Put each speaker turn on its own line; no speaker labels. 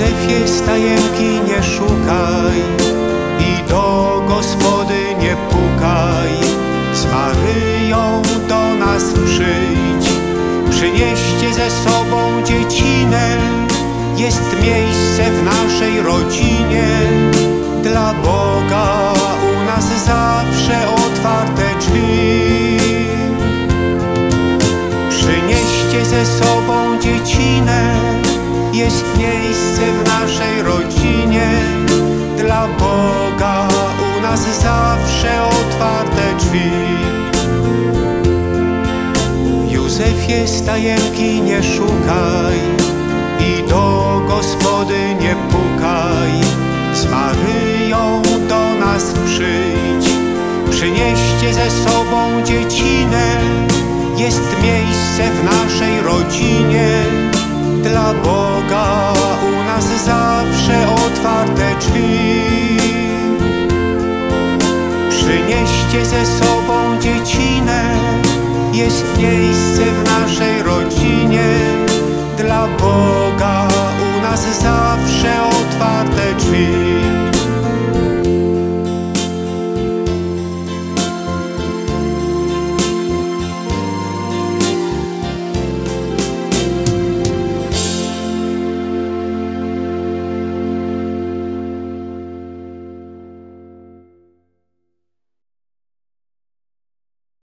Józefie stajenki nie szukaj i do gospody nie pukaj. Z Maryją do nas przyjdź, przynieście ze sobą dziecinę. Jest miejsce w naszej rodzinie, dla Boga u nas zawsze otwarte drzwi. Nas zawsze otwarte drzwi. Józefie stajenki nie szukaj i do gospody nie pukaj. Z Maryją do nas przyjdź, przynieście ze sobą dziecinę. Jest miejsce w naszej rodzinie, dla Boga u nas zawsze otwarte drzwi. Przynieście ze sobą dziecinę, jest miejsce w